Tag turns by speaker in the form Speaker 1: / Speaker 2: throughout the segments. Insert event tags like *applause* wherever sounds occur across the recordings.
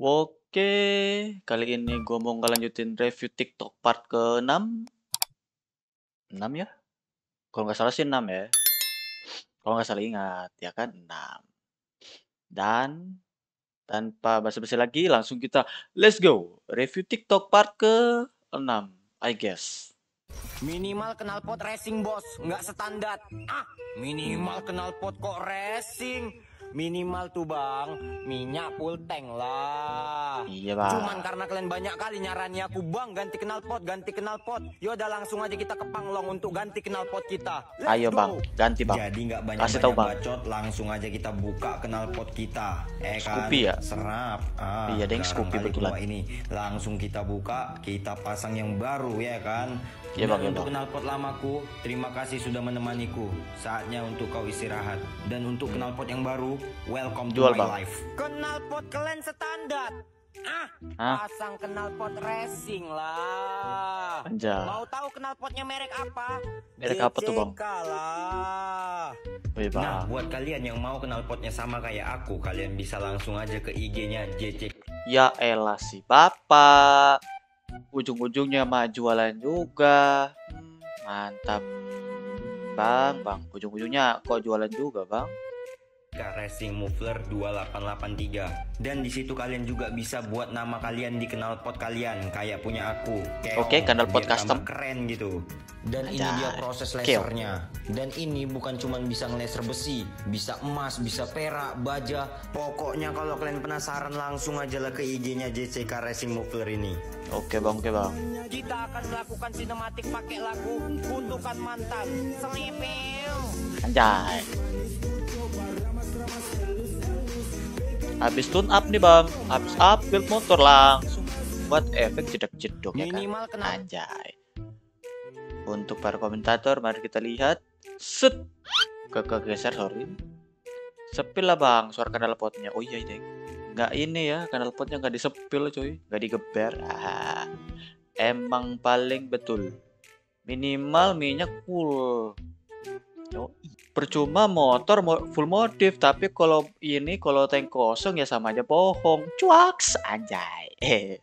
Speaker 1: Oke, kali ini gue mau ngelanjutin review TikTok part ke-6. 6 ya? Kalau nggak salah sih 6 ya. Kalau nggak salah ingat, ya kan? 6. Dan tanpa basa-basi lagi, langsung kita let's go. Review TikTok part ke-6, I guess.
Speaker 2: Minimal kenal pot racing bos, nggak standar. Ah, minimal kenal pot kok racing. Minimal tuh bang, minyak full tank lah.
Speaker 1: Iya, Bang.
Speaker 2: Cuman karena kalian banyak kali nyarani aku bang ganti kenal pot, ganti kenal pot. Yaudah langsung aja kita ke Panglong untuk ganti kenal pot kita. Let's
Speaker 1: Ayo. Bang, ganti Bang.
Speaker 3: Jadi nggak banyak
Speaker 1: Kasih tahu, Bang.
Speaker 3: bacot, langsung aja kita buka kenal pot kita. Eh kan?
Speaker 1: Scoopy ya?
Speaker 3: Serap. Ah,
Speaker 1: Iya, deng, Scoopy betulan.
Speaker 3: ini. Langsung kita buka, kita pasang yang baru ya kan?
Speaker 1: Iya, Bang, iya,
Speaker 3: untuk
Speaker 1: Bang.
Speaker 3: kenal pot lamaku, terima kasih sudah menemaniku. Saatnya untuk kau istirahat. Dan untuk kenal pot yang baru, welcome to
Speaker 1: Jual,
Speaker 3: my
Speaker 1: Bang.
Speaker 3: life.
Speaker 2: Kenal pot kalian standar. Ah,
Speaker 1: Hah?
Speaker 2: pasang kenal pot racing lah.
Speaker 1: Anjay.
Speaker 2: Mau tahu kenal potnya merek apa?
Speaker 1: Merek apa tuh, Bang?
Speaker 2: JCK lah.
Speaker 1: Wih, Bang.
Speaker 3: Nah, buat kalian yang mau kenal potnya sama kayak aku, kalian bisa langsung aja ke IG-nya JC
Speaker 1: Ya elah si bapak. Ujung-ujungnya mah jualan juga. Mantap. Bang, bang. Ujung-ujungnya kok jualan juga, bang?
Speaker 3: Racing Muffler 2883 dan di situ kalian juga bisa buat nama kalian di kenal pot kalian kayak punya aku
Speaker 1: Oke, kenal pot custom.
Speaker 3: keren gitu dan ini
Speaker 1: Anjay,
Speaker 3: dia proses lasernya dan ini bukan cuman bisa ngelaser besi bisa emas bisa perak baja pokoknya kalau kalian penasaran langsung aja lah ke IG-nya JCK Racing Muffler ini
Speaker 1: Oke, bang. Oke, bang.
Speaker 2: Kita akan melakukan sinematik pakai lagu Kutukan Mantan. Selipil.
Speaker 1: Anjay. Habis tune up nih, bang. Habis upgrade motor langsung buat efek jedak-jedok ya kan? Anjay. Untuk para komentator, mari kita lihat. Set. Ke kegeser, sorry. Sepil lah bang, suara kanal potnya. Oh iya, deng. Nggak ini ya, kanal potnya nggak disepil coy. Nggak digeber. Ah, emang paling betul. Minimal minyak full. Oh, percuma motor mo- full modif, tapi kalau ini kalau tank kosong ya sama aja bohong. Cuaks, anjay. Eh.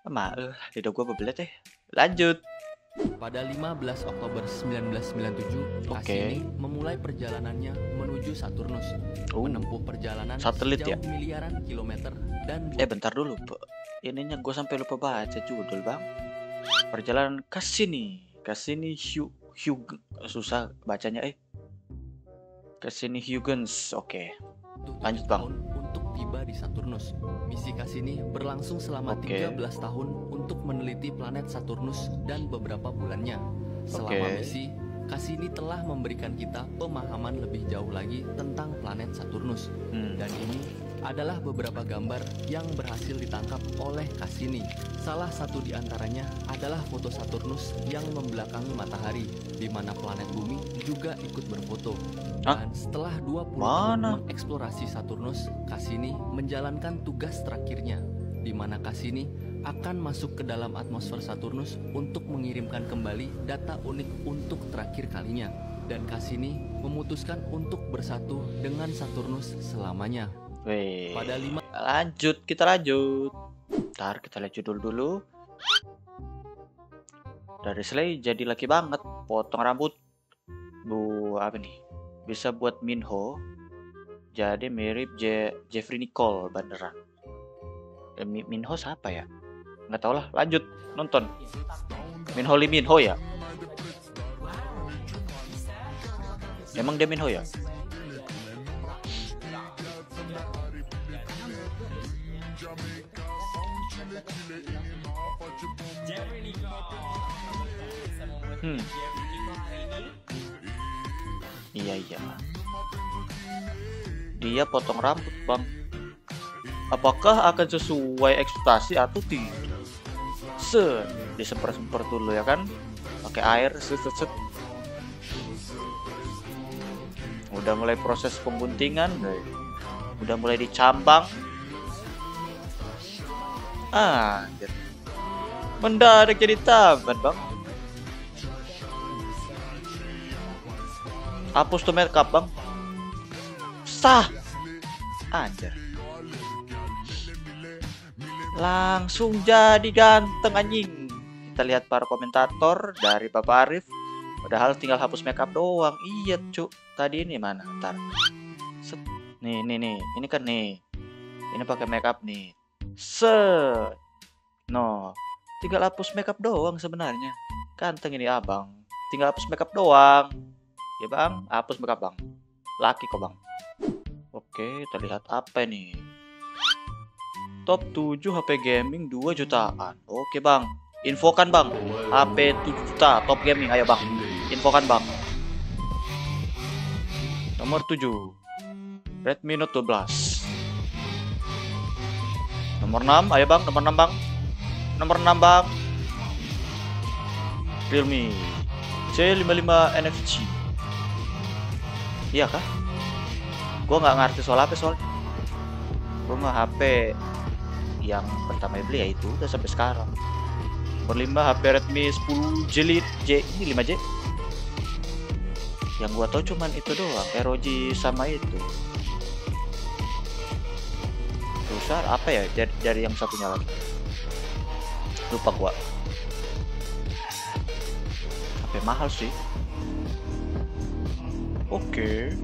Speaker 1: *laughs* Ma, eh, lidah gua bebelet eh. Lanjut.
Speaker 4: Pada 15 Oktober 1997,
Speaker 1: Oke.
Speaker 4: Cassini memulai perjalanannya menuju Saturnus,
Speaker 1: Oh,
Speaker 4: menempuh perjalanan
Speaker 1: Satelit ya?
Speaker 4: miliaran kilometer dan
Speaker 1: Eh bentar dulu. Ininya gue sampai lupa baca judul, Bang. Perjalanan ke sini. Ke sini Hugh Hugh susah bacanya eh. Ke sini Huygens. Oke.
Speaker 4: butuh
Speaker 1: lanjut, Bang.
Speaker 4: untuk tiba di Saturnus. Misi Cassini berlangsung selama
Speaker 1: Oke.
Speaker 4: 13 tahun untuk meneliti planet Saturnus dan beberapa bulannya. Selama
Speaker 1: Oke.
Speaker 4: misi, Cassini telah memberikan kita pemahaman lebih jauh lagi tentang planet Saturnus.
Speaker 1: Hmm.
Speaker 4: Dan ini adalah beberapa gambar yang berhasil ditangkap oleh Cassini. Salah satu di antaranya adalah foto Saturnus yang membelakangi matahari, di mana planet bumi juga ikut berfoto.
Speaker 1: Hah?
Speaker 4: Dan setelah 20
Speaker 1: Mana?
Speaker 4: tahun mengeksplorasi Saturnus, Cassini menjalankan tugas terakhirnya, di mana Cassini akan masuk ke dalam atmosfer Saturnus untuk mengirimkan kembali data unik untuk terakhir kalinya. Dan Cassini memutuskan untuk bersatu dengan Saturnus selamanya.
Speaker 1: Weh.
Speaker 4: Pada lima
Speaker 1: Lanjut, kita lanjut. Ntar kita lihat judul dulu. Dari Slay jadi laki banget, potong rambut. Bu, apa nih? Bisa buat Minho. Jadi mirip Je Jeffrey Nicole beneran. Eh, Mi- Minho siapa ya? Nggak tahu lah. Lanjut nonton. Minho Lee Minho ya? Emang dia Minho ya? Hmm. Iya iya. Dia potong rambut bang. Apakah akan sesuai ekspektasi atau tidak? Set, disemper-semper dulu ya kan? Pakai air, set, set, set. Udah mulai proses pengguntingan, deh. udah mulai dicambang. Ah, anjir. mendadak jadi tamban bang. Hapus tuh makeup bang. Sah. Anjir. Langsung jadi ganteng anjing. Kita lihat para komentator dari Bapak Arif. Padahal tinggal hapus makeup doang. Iya, cuk. Tadi ini mana? Ntar. Nih, nih, nih. Ini kan nih. Ini pakai makeup nih. Set. No. Tinggal hapus makeup doang sebenarnya. Ganteng ini abang. Tinggal hapus makeup doang. Ya bang, hapus makeup bang. Laki kok bang. Oke, kita lihat apa ini. Top 7 HP gaming 2 jutaan. Oke bang. Infokan bang. HP 7 juta top gaming. Ayo bang. Infokan bang. Nomor 7. Redmi Note 12. Nomor 6. Ayo bang. Nomor 6 bang. Nomor 6 bang. Realme C55 NFC. Iya kah? Gue nggak ngerti soal HP soalnya. Gue mah HP yang pertama beli ya itu udah sampai sekarang. Nomor 5 HP Redmi 10 J Lite J ini 5J. Yang gua tahu cuman itu doang, ROG sama itu. Besar apa ya dari, dari yang satunya lagi? Lupa gua. HP mahal sih. Oke.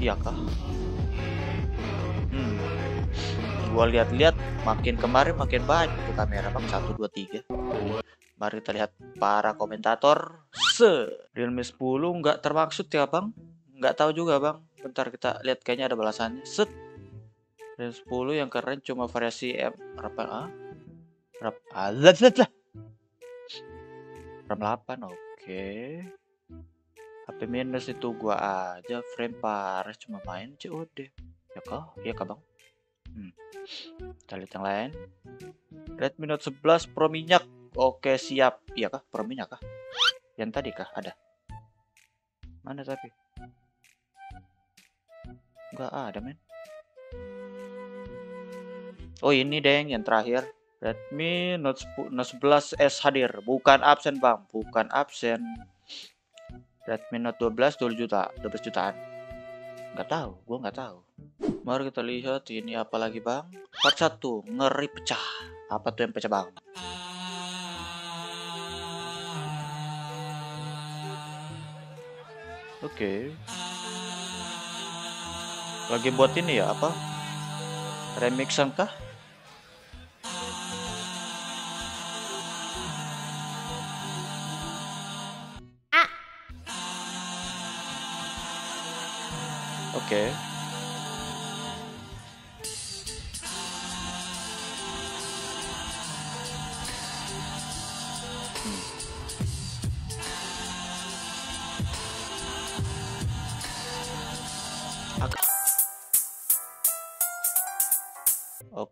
Speaker 1: Iya kah? Hmm. Gua lihat-lihat makin kemarin makin banyak tuh kamera bang 1 2 3. Mari kita lihat para komentator. Se Realme 10 nggak termaksud ya bang? Nggak tahu juga bang. Bentar kita lihat kayaknya ada balasannya. Set. Realme 10 yang keren cuma variasi M berapa ah? Berapa? Ah, lah. RAM 8 oke. HP minus itu gua aja frame parah cuma main COD. Ya kah? Iya kah bang? Hmm. Kita lihat yang lain. Redmi Note 11 Pro minyak. Oke siap. Iya kah? Pro minyak kah? Yang tadi kah? Ada. Mana tapi? Enggak ada men. Oh ini deng yang terakhir. Redmi Note 10 Note 11S hadir. Bukan absen bang. Bukan absen. Redmi Note 12 2 juta, 12 jutaan. Nggak tahu, gua nggak tahu. Mari kita lihat ini apa lagi bang. Part 1, ngeri pecah. Apa tuh yang pecah bang? Oke. Lagi buat ini ya apa? Remixan kah? Oke.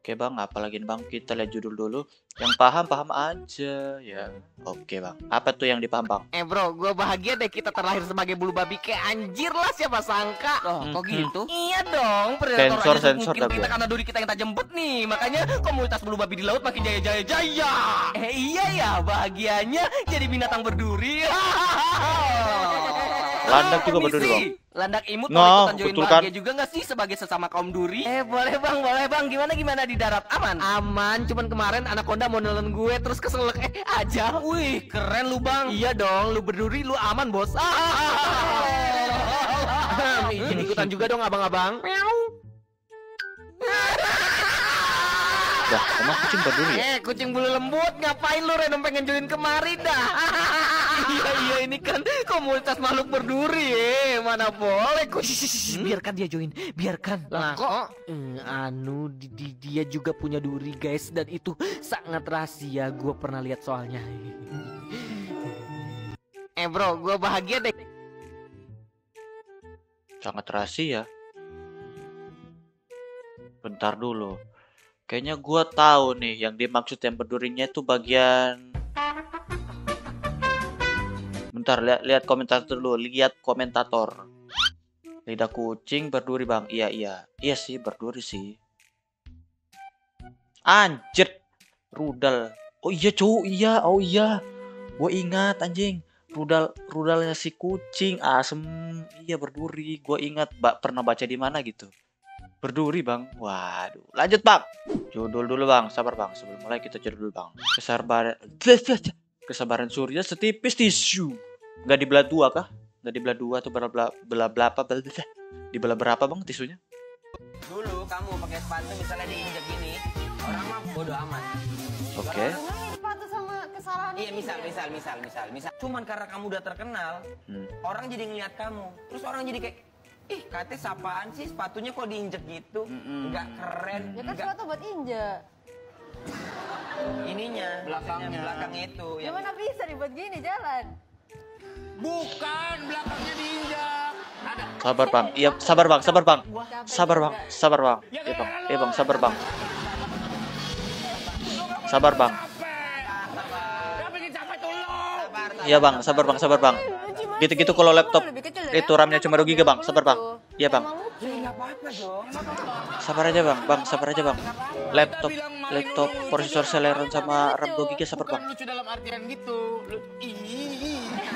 Speaker 1: Oke bang, apalagi bang? Kita lihat judul dulu. Yang paham paham aja ya. Oke bang. Apa tuh yang dipaham bang?
Speaker 2: Eh bro, gue bahagia deh kita terlahir sebagai bulu babi kayak anjir lah siapa sangka.
Speaker 5: Oh, kok
Speaker 1: Mhm.
Speaker 5: gitu?
Speaker 2: Iya dong, predator
Speaker 1: Sensor,
Speaker 2: aja
Speaker 1: sensor
Speaker 2: mungkin kita karena duri kita yang tak jemput nih. Makanya komunitas bulu babi di laut makin jaya jaya jaya. Eh iya ya, bahagianya jadi binatang berduri. *laughs*
Speaker 1: Landak juga berduri. Bang.
Speaker 2: Landak imut
Speaker 1: Nah,
Speaker 2: mau ikutan join
Speaker 1: kan?
Speaker 2: juga nggak sih sebagai sesama kaum duri? Eh boleh bang, boleh bang. Gimana gimana di darat aman? Aman. Cuman kemarin anaconda mau nelen gue terus keselak *laughs* eh aja. Wih keren lu bang. Iya dong, lu berduri lu aman bos. Ah. *laughs* Izin ikutan juga dong abang-abang.
Speaker 1: Dah, emang kucing berduri ya?
Speaker 2: Eh kucing bulu lembut ngapain lu Renom pengen join kemari dah *laughs* Iya iya ini kan komunitas makhluk berduri eh Mana boleh kucing
Speaker 5: Biarkan dia join, biarkan.
Speaker 2: Lah, kok?
Speaker 5: Eh, anu di, di- dia juga punya duri guys dan itu sangat rahasia. Gue pernah lihat soalnya. *laughs*
Speaker 2: Eh bro gue bahagia deh
Speaker 1: Sangat rahasia. Bentar dulu. Kayaknya gua tahu nih yang dimaksud yang berdurinya itu bagian Bentar, lihat lihat komentator dulu, lihat komentator. Lidah kucing berduri, Bang. Iya, iya. Iya sih, berduri sih. Anjir. Rudal. Oh iya, cowok. Iya, oh iya. Gue ingat anjing. Rudal rudalnya si kucing asem. Iya, berduri. Gue ingat, Mbak pernah baca di mana gitu. Berduri bang. Waduh. Lanjut bang. Judul dulu bang. Sabar bang. Sebelum mulai kita judul dulu bang. Kesabaran. Kesabaran Surya setipis tisu. Nggak dibelah dua kah? Nggak dibelah dua tuh belah belah belah berapa? Dibelah berapa bang tisunya?
Speaker 2: Dulu kamu pakai sepatu misalnya diinjak gini, orang mah bodo amat.
Speaker 1: Oke.
Speaker 6: Karena sepatu sama kesalahan
Speaker 2: Iya, misal, misal, misal, misal, misal. Cuman karena kamu udah terkenal,
Speaker 1: Hmm.
Speaker 2: orang jadi ngeliat kamu. Terus orang jadi kayak, ih katanya sapaan sih sepatunya kok diinjek gitu, nggak keren,
Speaker 6: Ya kan sepatu buat injek.
Speaker 2: Ininya, belakangnya, belakangnya itu. Yang...
Speaker 6: Gimana bisa dibuat gini jalan?
Speaker 2: Bukan, belakangnya diinjak. Ada.
Speaker 1: Sabar bang. Iya sabar bang. Sabar bang. Sabar bang. Sabar bang. Iya bang. Iya bang. Sabar bang. Sabar bang. Iya bang. Sabar bang. Sabar bang. Gitu-gitu kalau laptop
Speaker 6: kecil
Speaker 1: itu
Speaker 6: ya?
Speaker 1: RAM-nya cuma 2 GB bang. Sabar bang. Iya bang.
Speaker 2: Ya nggak apa-apa dong.
Speaker 1: Sabar aja bang. Bang. Sabar aja bang. Laptop laptop prosesor Celeron sama RAM 2 GB sabar bang.
Speaker 7: lucu dalam artian gitu.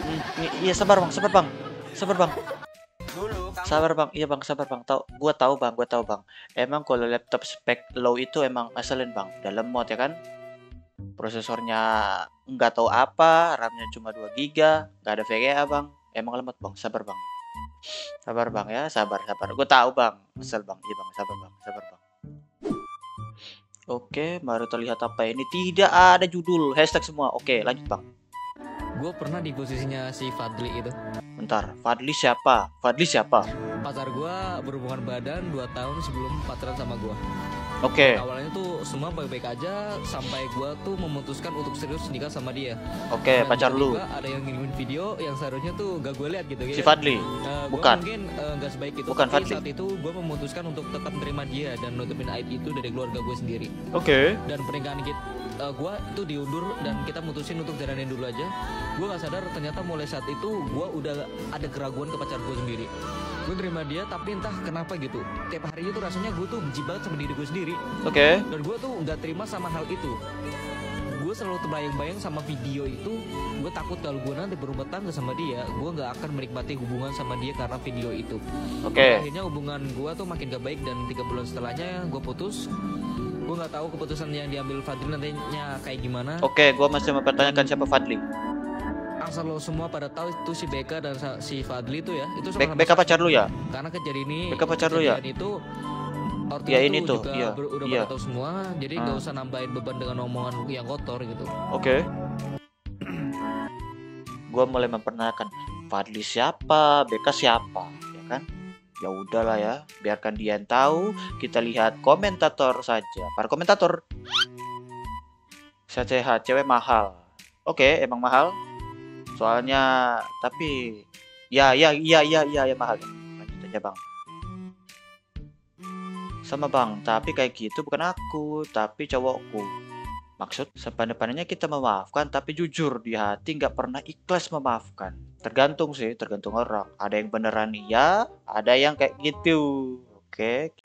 Speaker 1: Hmm, Iya sabar bang. Sabar bang. Sabar bang. Sabar bang. Iya bang. Sabar bang. Tahu. Gua tahu bang. Gua tahu bang. Emang kalau laptop spek low itu emang ngeselin bang. Dalam mod ya kan. Prosesornya nggak tahu apa, RAM-nya cuma 2 GB, nggak ada VGA bang. Emang lemot bang, sabar bang. Sabar bang ya, sabar sabar. Gue tahu bang, kesel bang, iya bang, sabar bang, sabar bang. Oke, baru terlihat apa ini? Tidak ada judul, hashtag semua. Oke, lanjut bang.
Speaker 8: Gue pernah di posisinya si Fadli itu.
Speaker 1: Bentar, Fadli siapa? Fadli siapa?
Speaker 8: Pacar gue berhubungan badan 2 tahun sebelum pacaran sama gue.
Speaker 1: Oke,
Speaker 8: Awalnya tuh semua baik-baik aja sampai gue tuh memutuskan untuk serius nikah sama dia.
Speaker 1: oke,
Speaker 8: Dan
Speaker 1: pacar lu.
Speaker 8: Ada yang ngirimin video yang seharusnya tuh gak gue lihat gitu.
Speaker 1: Si. Fadli.
Speaker 8: Eh, gua
Speaker 1: bukan.
Speaker 8: mungkin eh, nggak sebaik itu.
Speaker 1: Bukan Fadli.
Speaker 8: saat itu gue memutuskan untuk tetap menerima dia dan nutupin aib itu dari keluarga gue sendiri.
Speaker 1: Oke.
Speaker 8: Dan pernikahan kita gue itu diundur dan kita mutusin untuk jalanin dulu aja. Gue gak sadar ternyata mulai saat itu gue udah ada keraguan ke pacar gue sendiri. Gue terima dia tapi entah kenapa gitu. Tiap hari itu rasanya gue tuh benci banget sama diri gue sendiri.
Speaker 1: Oke.
Speaker 8: Dan gue tuh nggak terima sama hal itu. Gue selalu terbayang-bayang sama video itu. Gue takut kalau gue nanti berumah tangga sama dia, gue nggak akan menikmati hubungan sama dia karena video itu.
Speaker 1: Oke.
Speaker 8: Akhirnya hubungan gue tuh makin gak baik dan tiga bulan setelahnya gue putus. Gue nggak tahu keputusan yang diambil Fadli nantinya kayak gimana.
Speaker 1: Oke, gua masih mempertanyakan siapa Fadli.
Speaker 8: Asal lo semua pada tahu itu si Beka dan si Fadli itu ya, itu
Speaker 1: Be
Speaker 8: sama-sama
Speaker 1: Beka pacar lu ya?
Speaker 8: Karena kejadian ini
Speaker 1: Beka pacar lu ya?
Speaker 8: itu Ortu
Speaker 1: Ya,
Speaker 8: itu
Speaker 1: ini tuh, iya,
Speaker 8: ber- udah
Speaker 1: iya.
Speaker 8: pada tahu semua, jadi
Speaker 1: Ah.
Speaker 8: nggak usah nambahin beban dengan omongan yang kotor gitu.
Speaker 1: Oke. *clears throat* Gua mulai mempertanyakan Fadli siapa, Beka siapa, ya kan? Ya udahlah ya, biarkan dia yang tahu. Kita lihat komentator saja. Para komentator. Sehat-sehat, cewek mahal. Oke, emang mahal. Soalnya, tapi ya ya iya iya iya ya mahal. Lanjut aja bang. Sama bang, tapi kayak gitu bukan aku, tapi cowokku. Maksud sepanjang-panjangnya kita memaafkan tapi jujur di hati nggak pernah ikhlas memaafkan. Tergantung sih, tergantung orang. Ada yang beneran iya, ada yang kayak gitu. Oke.